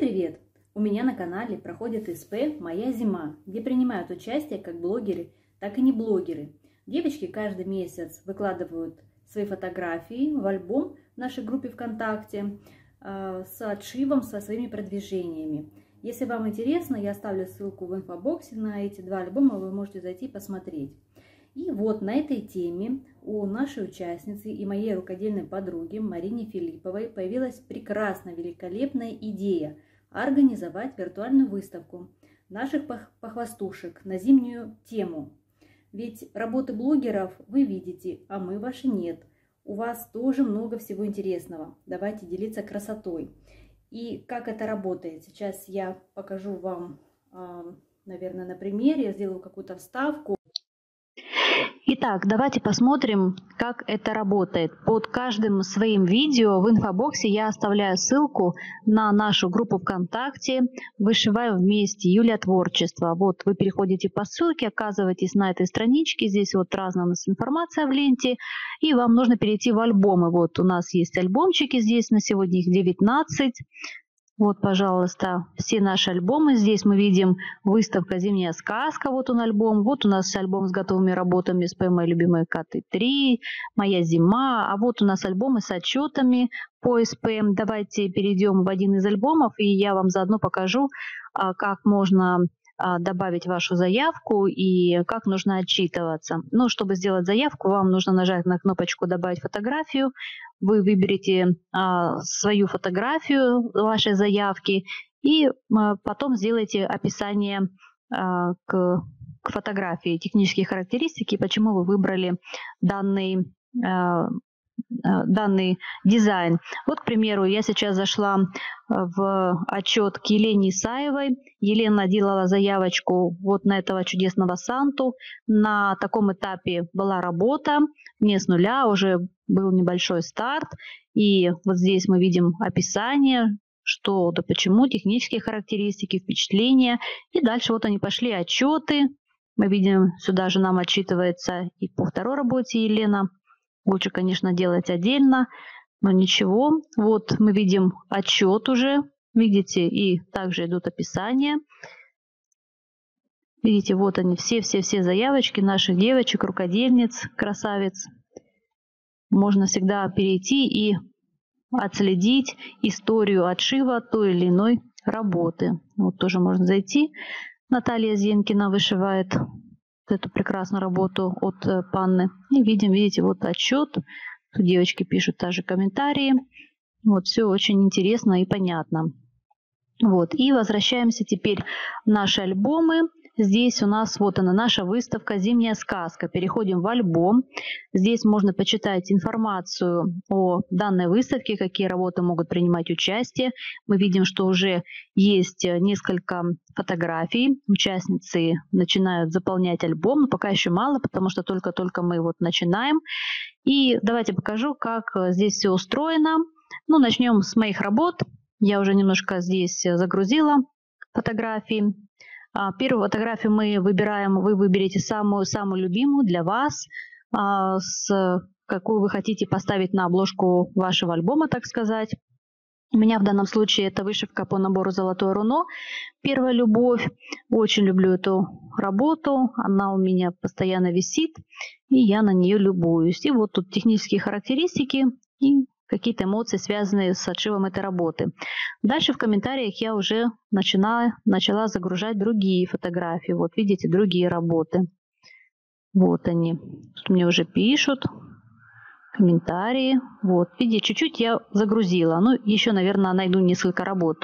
привет! У меня на канале проходит СП «Моя зима», где принимают участие как блогеры, так и не блогеры. Девочки каждый месяц выкладывают свои фотографии в альбом в нашей группе ВКонтакте э, с отшивом, со своими продвижениями. Если вам интересно, я оставлю ссылку в инфобоксе на эти два альбома, вы можете зайти и посмотреть. И вот на этой теме у нашей участницы и моей рукодельной подруги Марине Филипповой появилась прекрасная, великолепная идея организовать виртуальную выставку наших похвастушек на зимнюю тему. Ведь работы блогеров вы видите, а мы ваши нет. У вас тоже много всего интересного. Давайте делиться красотой. И как это работает? Сейчас я покажу вам, а, наверное, на примере. Я сделаю какую-то вставку. Итак, давайте посмотрим, как это работает. Под каждым своим видео в инфобоксе я оставляю ссылку на нашу группу ВКонтакте «Вышиваю вместе. Юлия Творчество». Вот вы переходите по ссылке, оказываетесь на этой страничке. Здесь вот разная у нас информация в ленте. И вам нужно перейти в альбомы. Вот у нас есть альбомчики здесь, на сегодня их 19. Вот, пожалуйста, все наши альбомы. Здесь мы видим выставка «Зимняя сказка». Вот он альбом. Вот у нас альбом с готовыми работами с «Мои любимые коты 3», «Моя зима». А вот у нас альбомы с отчетами по СПМ. Давайте перейдем в один из альбомов, и я вам заодно покажу, а, как можно добавить вашу заявку и как нужно отчитываться. Ну, чтобы сделать заявку, вам нужно нажать на кнопочку «Добавить фотографию», вы выберете а, свою фотографию вашей заявки и а, потом сделаете описание а, к, к фотографии, технические характеристики, почему вы выбрали данный а, а данный дизайн. Вот, к примеру, я сейчас зашла в отчет к Елене Исаевой. Елена делала заявочку вот на этого чудесного Санту. На таком этапе была работа, не с нуля, уже был небольшой старт. И вот здесь мы видим описание, что да почему, технические характеристики, впечатления. И дальше вот они пошли отчеты. Мы видим, сюда же нам отчитывается и по второй работе Елена. Лучше, конечно, делать отдельно, но ничего. Вот мы видим отчет уже, видите, и также идут описания. Видите, вот они все-все-все заявочки наших девочек, рукодельниц, красавиц можно всегда перейти и отследить историю отшива той или иной работы. Вот тоже можно зайти. Наталья Зенкина вышивает эту прекрасную работу от э, Панны. И видим, видите, вот отчет. Тут девочки пишут также комментарии. Вот все очень интересно и понятно. Вот, и возвращаемся теперь в наши альбомы. Здесь у нас вот она наша выставка «Зимняя сказка». Переходим в альбом. Здесь можно почитать информацию о данной выставке, какие работы могут принимать участие. Мы видим, что уже есть несколько фотографий. Участницы начинают заполнять альбом, но пока еще мало, потому что только-только мы вот начинаем. И давайте покажу, как здесь все устроено. Ну, начнем с моих работ. Я уже немножко здесь загрузила фотографии. А, первую фотографию мы выбираем, вы выберете самую-самую любимую для вас, а, с какую вы хотите поставить на обложку вашего альбома, так сказать. У меня в данном случае это вышивка по набору «Золотое руно». Первая любовь. Очень люблю эту работу. Она у меня постоянно висит, и я на нее любуюсь. И вот тут технические характеристики и какие-то эмоции, связанные с отшивом этой работы. Дальше в комментариях я уже начала, начала загружать другие фотографии. Вот видите, другие работы. Вот они. Мне уже пишут комментарии. Вот, видите, чуть-чуть я загрузила. Ну, еще, наверное, найду несколько работ.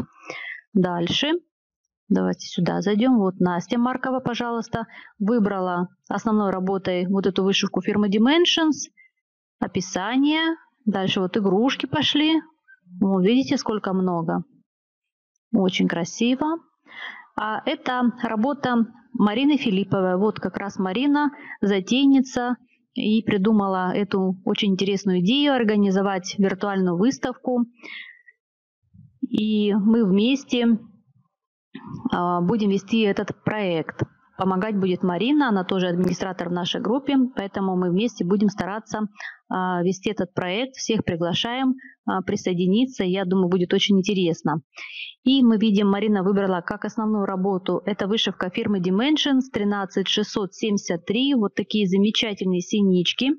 Дальше. Давайте сюда зайдем. Вот Настя Маркова, пожалуйста, выбрала основной работой вот эту вышивку фирмы Dimensions. Описание, Дальше вот игрушки пошли. Вот видите, сколько много. Очень красиво. А это работа Марины Филипповой. Вот как раз Марина, затейница, и придумала эту очень интересную идею организовать виртуальную выставку. И мы вместе а, будем вести этот проект. Помогать будет Марина, она тоже администратор в нашей группе, поэтому мы вместе будем стараться а, вести этот проект. Всех приглашаем а, присоединиться, я думаю, будет очень интересно. И мы видим, Марина выбрала как основную работу, это вышивка фирмы Dimensions 13673, вот такие замечательные синички.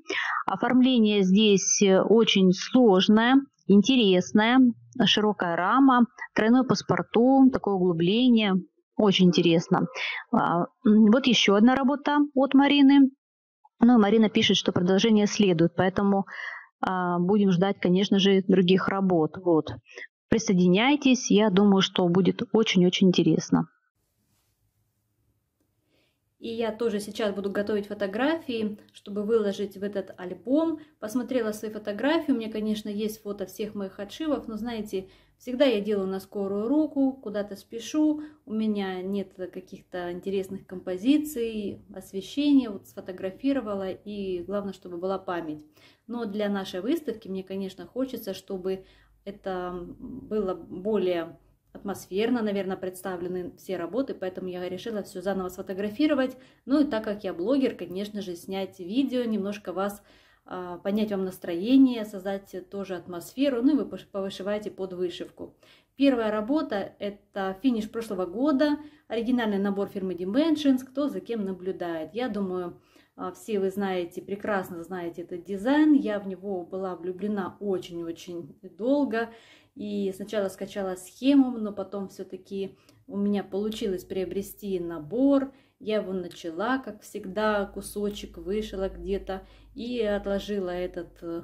Оформление здесь э, очень сложное, интересное, широкая рама, тройной паспорту, такое углубление, очень интересно. А, вот еще одна работа от Марины. Ну, Марина пишет, что продолжение следует, поэтому а, будем ждать, конечно же, других работ. Вот. Присоединяйтесь, я думаю, что будет очень-очень интересно. И я тоже сейчас буду готовить фотографии, чтобы выложить в этот альбом. Посмотрела свои фотографии, у меня, конечно, есть фото всех моих отшивов, но, знаете, всегда я делаю на скорую руку, куда-то спешу, у меня нет каких-то интересных композиций, освещения, вот сфотографировала, и главное, чтобы была память. Но для нашей выставки мне, конечно, хочется, чтобы это было более атмосферно, наверное, представлены все работы, поэтому я решила все заново сфотографировать. Ну и так как я блогер, конечно же, снять видео, немножко вас а, понять вам настроение, создать тоже атмосферу, ну и вы повышиваете под вышивку. Первая работа – это финиш прошлого года, оригинальный набор фирмы Dimensions, кто за кем наблюдает. Я думаю, а, все вы знаете, прекрасно знаете этот дизайн, я в него была влюблена очень-очень долго. И сначала скачала схему, но потом все-таки у меня получилось приобрести набор. Я его начала, как всегда, кусочек вышила где-то и отложила этот э,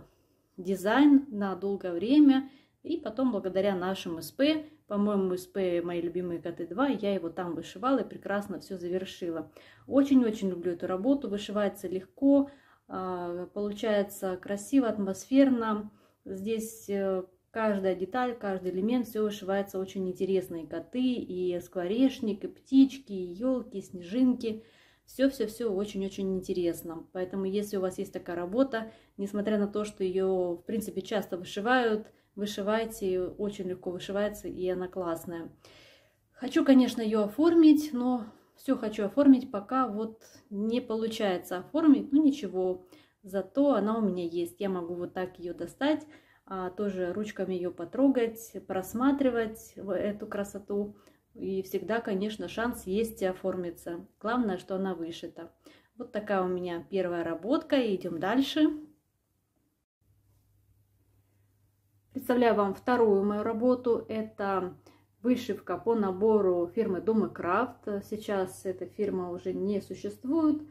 дизайн на долгое время. И потом, благодаря нашему СП, по-моему, СП мои любимые КТ-2, я его там вышивала и прекрасно все завершила. Очень-очень люблю эту работу, вышивается легко, а, получается красиво, атмосферно. Здесь э, Каждая деталь, каждый элемент, все вышивается очень интересно. И коты, и скворечник, и птички, и елки, и снежинки. Все-все-все очень-очень интересно. Поэтому, если у вас есть такая работа, несмотря на то, что ее, в принципе, часто вышивают, вышивайте, очень легко вышивается, и она классная. Хочу, конечно, ее оформить, но все хочу оформить, пока вот не получается оформить. Ну, ничего, зато она у меня есть. Я могу вот так ее достать, тоже ручками ее потрогать, просматривать эту красоту. И всегда, конечно, шанс есть оформиться. Главное, что она вышита. Вот такая у меня первая работка. Идем дальше. Представляю вам вторую мою работу. Это вышивка по набору фирмы Дома Крафт. Сейчас эта фирма уже не существует.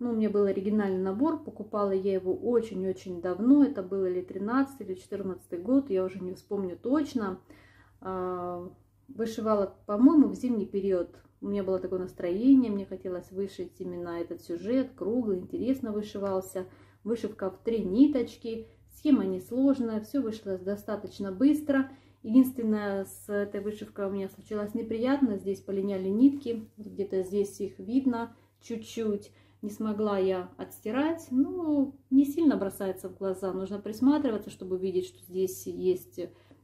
Ну, у меня был оригинальный набор, покупала я его очень-очень давно, это было или 13 или 14 год, я уже не вспомню точно. А, вышивала, по-моему, в зимний период. У меня было такое настроение, мне хотелось вышить именно этот сюжет, круглый, интересно вышивался. Вышивка в три ниточки, схема несложная, все вышло достаточно быстро. Единственное, с этой вышивкой у меня случилось неприятно, здесь полиняли нитки, где-то здесь их видно чуть-чуть не смогла я отстирать. Ну, не сильно бросается в глаза. Нужно присматриваться, чтобы видеть, что здесь есть,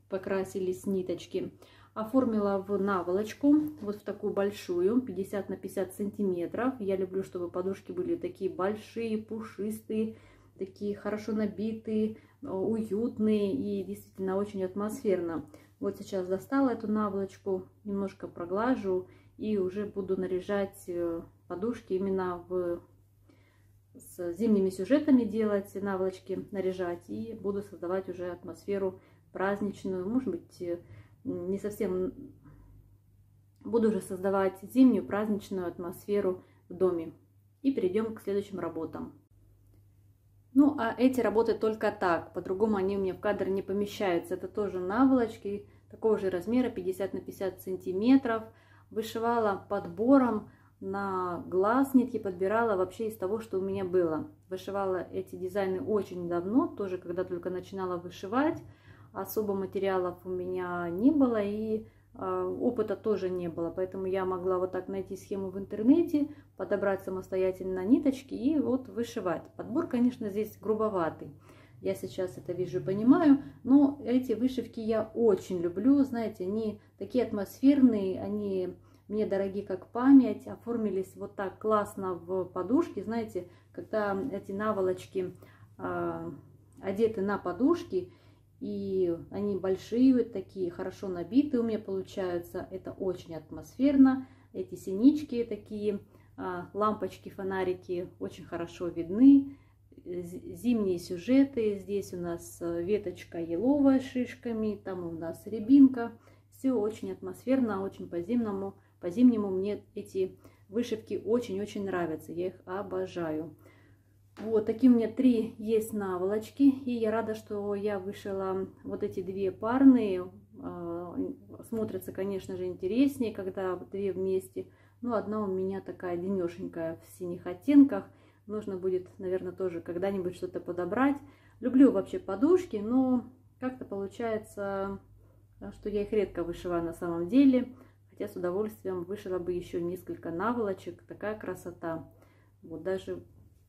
покрасились ниточки. Оформила в наволочку, вот в такую большую, 50 на 50 сантиметров. Я люблю, чтобы подушки были такие большие, пушистые, такие хорошо набитые, уютные и действительно очень атмосферно. Вот сейчас достала эту наволочку, немножко проглажу и уже буду наряжать э, подушки именно в, с зимними сюжетами делать, наволочки наряжать. И буду создавать уже атмосферу праздничную, может быть, э, не совсем... Буду уже создавать зимнюю праздничную атмосферу в доме. И перейдем к следующим работам. Ну, а эти работы только так, по-другому они у меня в кадр не помещаются. Это тоже наволочки такого же размера, 50 на 50 сантиметров. Вышивала подбором на глаз нитки подбирала вообще из того, что у меня было. Вышивала эти дизайны очень давно, тоже когда только начинала вышивать. Особо материалов у меня не было и э, опыта тоже не было. Поэтому я могла вот так найти схему в интернете, подобрать самостоятельно ниточки и вот вышивать. Подбор, конечно, здесь грубоватый. Я сейчас это вижу и понимаю, но эти вышивки я очень люблю. Знаете, они такие атмосферные, они мне дороги как память, оформились вот так классно в подушке. Знаете, когда эти наволочки э, одеты на подушки, и они большие такие, хорошо набитые у меня получаются. Это очень атмосферно. Эти синички такие, а, лампочки, фонарики очень хорошо видны. Зимние сюжеты. Здесь у нас э, веточка еловая с шишками, там у нас рябинка. Все очень атмосферно, очень по-зимнему. По-зимнему мне эти вышивки очень-очень нравятся. Я их обожаю. Вот такие у меня три есть наволочки. И я рада, что я вышила вот эти две парные. А, смотрятся, конечно же, интереснее, когда две вместе. Ну, одна у меня такая денешенькая в синих оттенках. Нужно будет, наверное, тоже когда-нибудь что-то подобрать. Люблю вообще подушки, но как-то получается, что я их редко вышиваю на самом деле. Хотя с удовольствием вышила бы еще несколько наволочек. Такая красота. Вот даже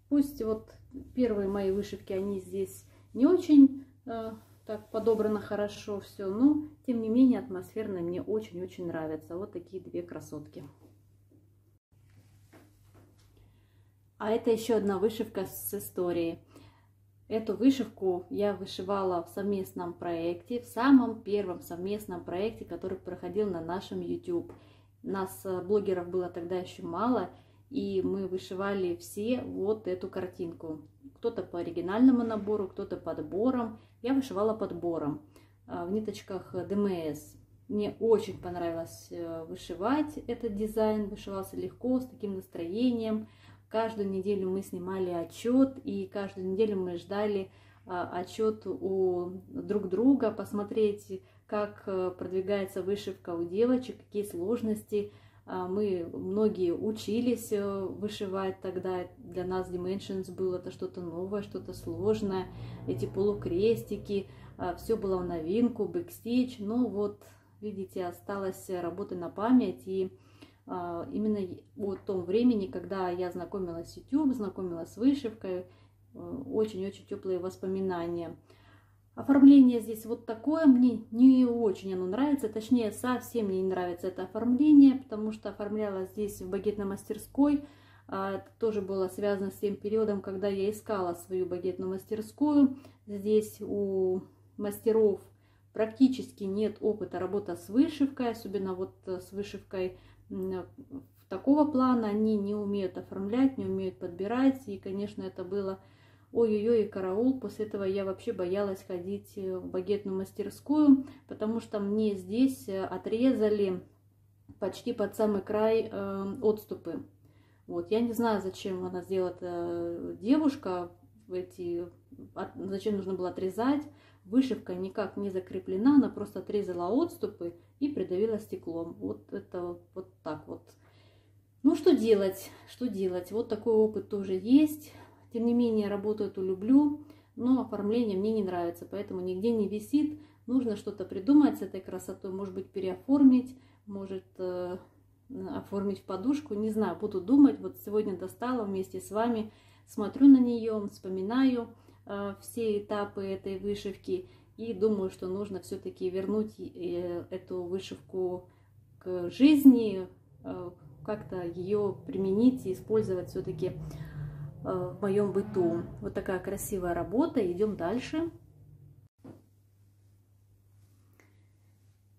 Пусть вот первые мои вышивки, они здесь не очень э, так подобрано хорошо все, но тем не менее атмосферно мне очень-очень нравятся. Вот такие две красотки. А это еще одна вышивка с историей. Эту вышивку я вышивала в совместном проекте, в самом первом совместном проекте, который проходил на нашем YouTube. Нас, э, блогеров, было тогда еще мало, и мы вышивали все вот эту картинку. Кто-то по оригинальному набору, кто-то подбором. Я вышивала подбором а, в ниточках ДМС. Мне очень понравилось э, вышивать этот дизайн, вышивался легко, с таким настроением. Каждую неделю мы снимали отчет, и каждую неделю мы ждали а, отчет у друг друга, посмотреть, как э, продвигается вышивка у девочек, какие сложности – а, мы многие учились э, вышивать тогда. Для нас Dimensions было это что-то новое, что-то сложное. Эти полукрестики, а, все было в новинку, бэкстич. Ну вот, видите, осталась работа на память. И именно о том времени, когда я знакомилась с YouTube, знакомилась с вышивкой, э, очень-очень теплые воспоминания. Оформление здесь вот такое, мне не очень оно нравится, точнее совсем мне не нравится это оформление, потому что оформляла здесь в багетной мастерской, а, это тоже было связано с тем периодом, когда я искала свою багетную мастерскую. Здесь у мастеров практически нет опыта работы с вышивкой, особенно вот с вышивкой такого плана. Они не умеют оформлять, не умеют подбирать, и, конечно, это было ой-ой-ой, караул. После этого я вообще боялась ходить э, в багетную мастерскую, потому что мне здесь э, отрезали почти под самый край э, отступы. Вот, я не знаю, зачем она сделала это девушка, эти, от, зачем нужно было отрезать. Вышивка никак не закреплена, она просто отрезала отступы и придавила стеклом. Вот это вот так вот. Ну, что делать? Что делать? Вот такой опыт тоже есть. Тем не менее, работу эту люблю, но оформление мне не нравится, поэтому нигде не висит. Нужно что-то придумать с этой красотой, может быть, переоформить, может э, оформить в подушку, не знаю, буду думать. Вот сегодня достала вместе с вами, смотрю на нее, вспоминаю э, все этапы этой вышивки и думаю, что нужно все-таки вернуть э, эту вышивку к жизни, э, как-то ее применить и использовать все-таки Э, в моем быту. Вот такая красивая работа. Идем дальше.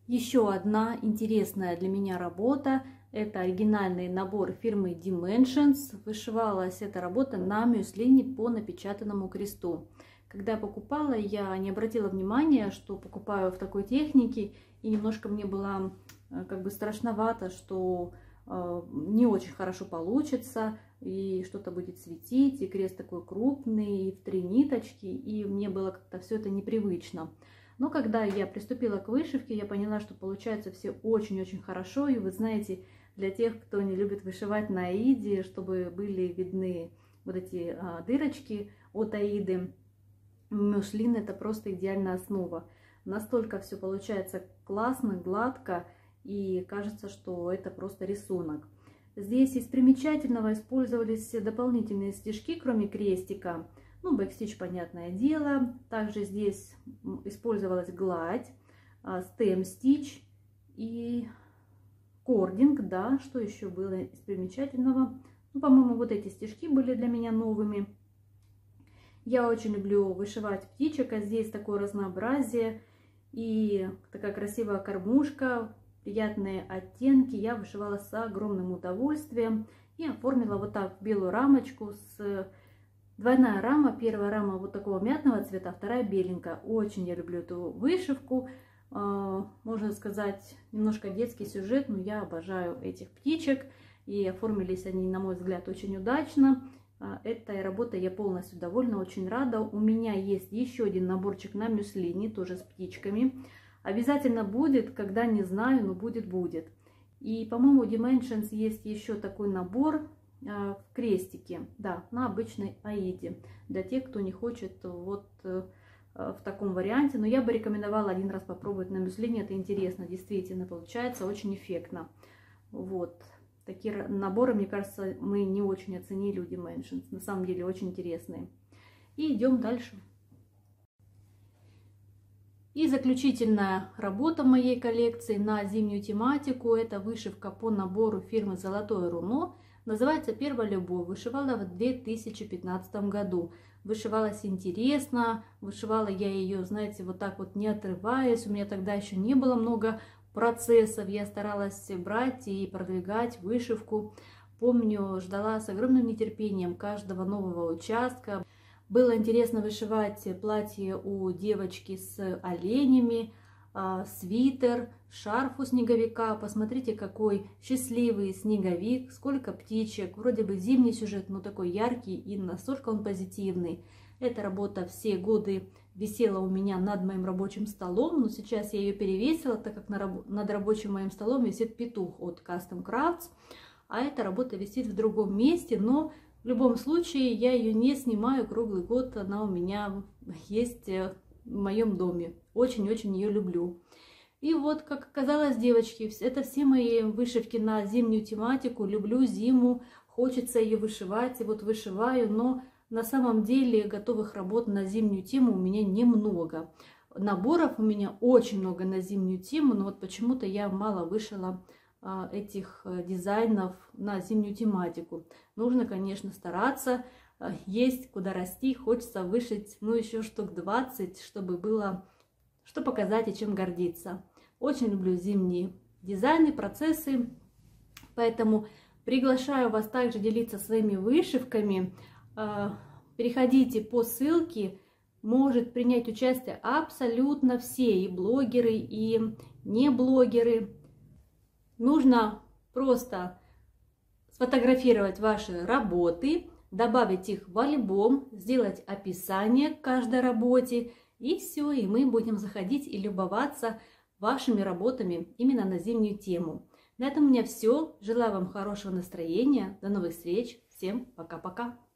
Еще одна интересная для меня работа. Это оригинальный набор фирмы Dimensions. Вышивалась эта работа на мюслине по напечатанному кресту. Когда покупала, я не обратила внимания, что покупаю в такой технике. И немножко мне было э, как бы страшновато, что э, не очень хорошо получится и что-то будет светить, и крест такой крупный, и в три ниточки, и мне было как-то все это непривычно. Но когда я приступила к вышивке, я поняла, что получается все очень-очень хорошо, и вы знаете, для тех, кто не любит вышивать на аиде, чтобы были видны вот эти а, дырочки от аиды, мюшлин это просто идеальная основа. Настолько все получается классно, гладко, и кажется, что это просто рисунок. Здесь из примечательного использовались дополнительные стежки, кроме крестика. Ну, бэкстич, понятное дело. Также здесь использовалась гладь, стем-стич и кординг, да, что еще было из примечательного? Ну, по-моему, вот эти стежки были для меня новыми. Я очень люблю вышивать птичек, а здесь такое разнообразие и такая красивая кормушка, приятные оттенки. Я вышивала с огромным удовольствием и оформила вот так белую рамочку с двойная рама. Первая рама вот такого мятного цвета, вторая беленькая. Очень я люблю эту вышивку. А, можно сказать, немножко детский сюжет, но я обожаю этих птичек. И оформились они, на мой взгляд, очень удачно. А, этой работой я полностью довольна, очень рада. У меня есть еще один наборчик на мюслине, тоже с птичками. Обязательно будет, когда не знаю, но будет-будет. И, по-моему, Dimensions есть еще такой набор а, в крестике, да, на обычной аиде. Для тех, кто не хочет вот э, Э, в таком варианте. Но я бы рекомендовала один раз попробовать на мюслине. Это интересно, действительно, получается очень эффектно. Вот. Такие наборы, мне кажется, мы не очень оценили у Dimensions. На самом деле очень интересные. И идем дальше. И заключительная работа моей коллекции на зимнюю тематику. Это вышивка по набору фирмы Золотое Руно. Называется «Первая любовь». Вышивала в 2015 году вышивалась интересно, вышивала я ее, знаете, вот так вот не отрываясь, у меня тогда еще не было много процессов, я старалась брать и продвигать вышивку. Помню, ждала с огромным нетерпением каждого нового участка. Было интересно вышивать платье у девочки с оленями, а, свитер, шарф у снеговика. Посмотрите, какой счастливый снеговик, сколько птичек. Вроде бы зимний сюжет, но такой яркий и настолько он позитивный. Эта работа все годы висела у меня над моим рабочим столом, но сейчас я ее перевесила, так как над рабочим моим столом висит петух от Custom Crafts, а эта работа висит в другом месте, но в любом случае я ее не снимаю круглый год, она у меня есть э, в моем доме. Очень-очень ее люблю. И вот, как оказалось, девочки, это все мои вышивки на зимнюю тематику. Люблю зиму, хочется ее вышивать, и вот вышиваю, но на самом деле готовых работ на зимнюю тему у меня немного. Наборов у меня очень много на зимнюю тему, но вот почему-то я мало вышила а, этих э, дизайнов на зимнюю тематику. Нужно, конечно, стараться, а, есть куда расти, хочется вышить, ну, еще штук 20, чтобы было что показать и чем гордиться. Очень люблю зимние дизайны, процессы, поэтому приглашаю вас также делиться своими вышивками. А, переходите по ссылке, может принять участие абсолютно все, и блогеры, и не блогеры. Нужно просто сфотографировать ваши работы, добавить их в альбом, сделать описание к каждой работе, и все, и мы будем заходить и любоваться вашими работами именно на зимнюю тему. На этом у меня все. Желаю вам хорошего настроения. До новых встреч. Всем пока-пока.